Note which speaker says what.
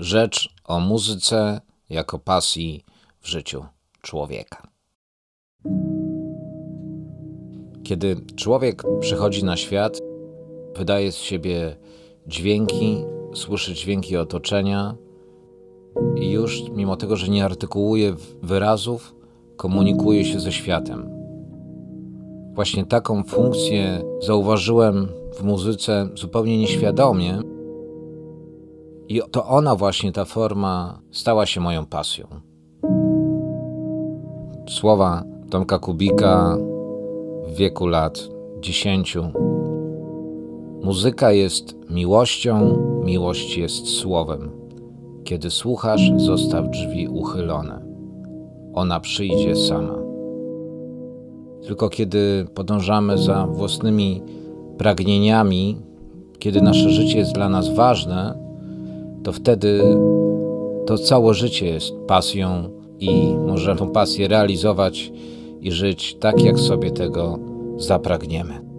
Speaker 1: rzecz o muzyce jako pasji w życiu człowieka. Kiedy człowiek przychodzi na świat, wydaje z siebie dźwięki, słyszy dźwięki otoczenia i już, mimo tego, że nie artykułuje wyrazów, komunikuje się ze światem. Właśnie taką funkcję zauważyłem w muzyce zupełnie nieświadomie, i to ona właśnie, ta forma, stała się moją pasją. Słowa Tomka Kubika w wieku lat dziesięciu. Muzyka jest miłością, miłość jest słowem. Kiedy słuchasz, zostaw drzwi uchylone. Ona przyjdzie sama. Tylko kiedy podążamy za własnymi pragnieniami, kiedy nasze życie jest dla nas ważne, to wtedy to całe życie jest pasją i możemy tę pasję realizować i żyć tak, jak sobie tego zapragniemy.